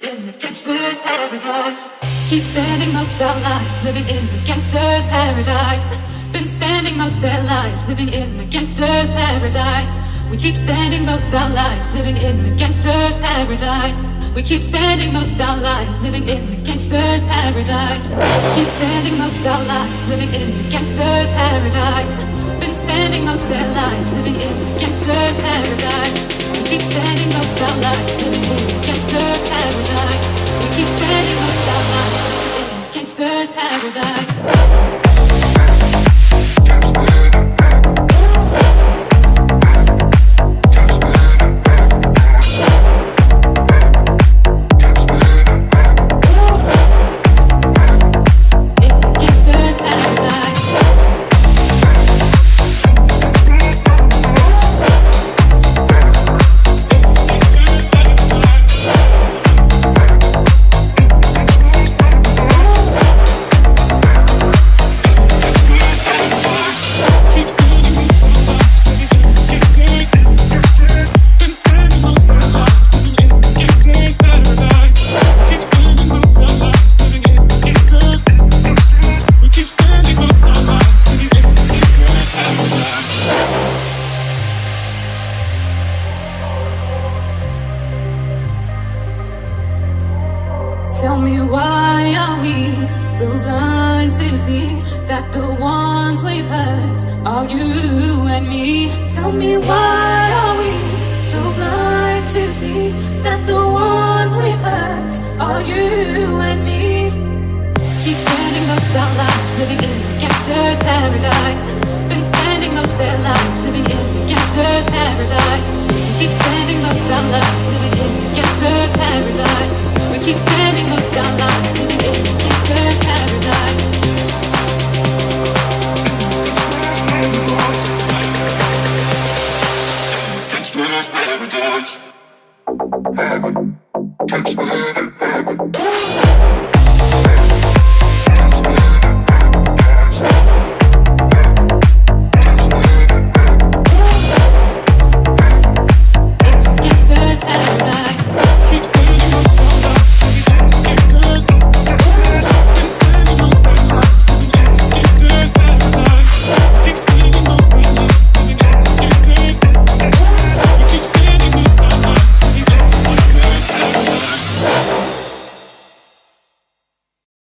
In the gangster's paradise. Keep spending most of our lives living in the gangster's paradise. Been spending most of their lives living in the gangster's paradise. We keep spending most of our lives living in the gangster's paradise. We keep spending most of our lives living in the gangster's paradise. Keep spending most of our lives living in the gangster's paradise. Been spending most of their lives living in the gangster's paradise. We keep spending most of our lives gangster's paradise. Tell me why are we so blind to see that the ones we've hurt are you and me? Tell me why are we so blind to see that the ones we've hurt are you and me? Keep spending most of our lives living in the gangster's paradise. Been spending most of their lives living in the gangster's paradise. Our lives living in. Heaven. Heaven.